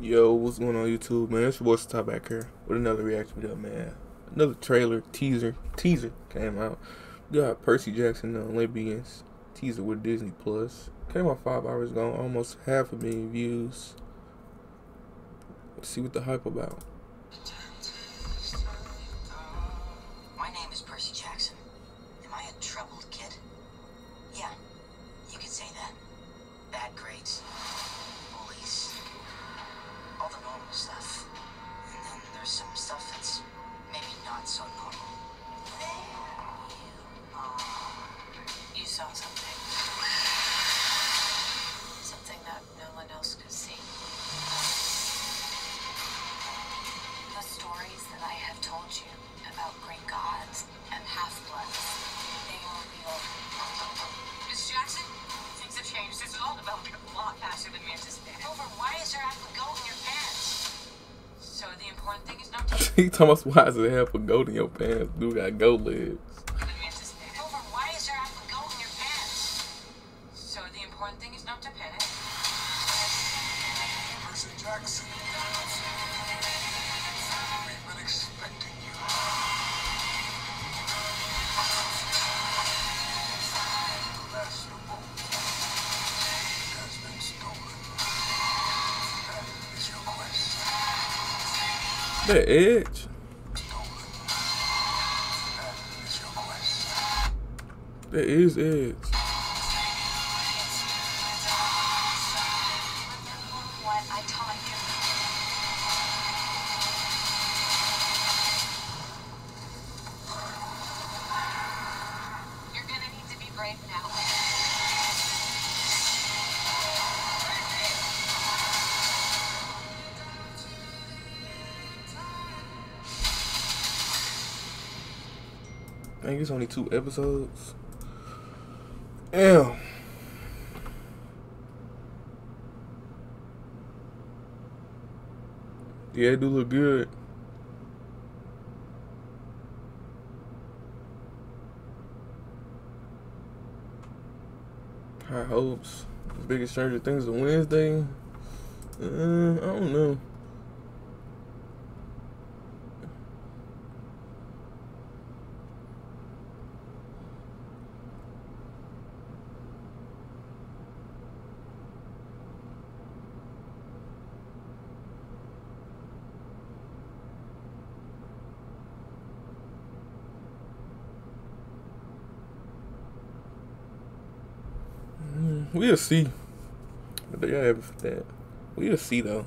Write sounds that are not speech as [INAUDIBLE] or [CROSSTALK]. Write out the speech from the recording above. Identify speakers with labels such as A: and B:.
A: Yo, what's going on YouTube, man? It's your boy Top back here with another reaction video, man. Another trailer, teaser, teaser came out. We got Percy Jackson the Olympians teaser with Disney Plus. Came out five hours ago, almost half a million views. Let's see what the hype about.
B: So normal.
C: You saw something. Something that no one else could see. The stories that I have told you about great gods
D: important thing is not to [LAUGHS]
A: he talking about why does it have a goat in your pants? Dude got goat legs.
D: than we anticipated.
B: Over, why is there apple goat in your pants?
D: So the important thing is not to panic.
E: Percy Jackson. That
A: edge.
E: That is
A: edge.
C: What I
A: I think it's only two episodes. Damn. Yeah, it do look good. High hopes. As big as Stranger Things on Wednesday. Uh, I don't know. We'll see. They have that. We'll see though.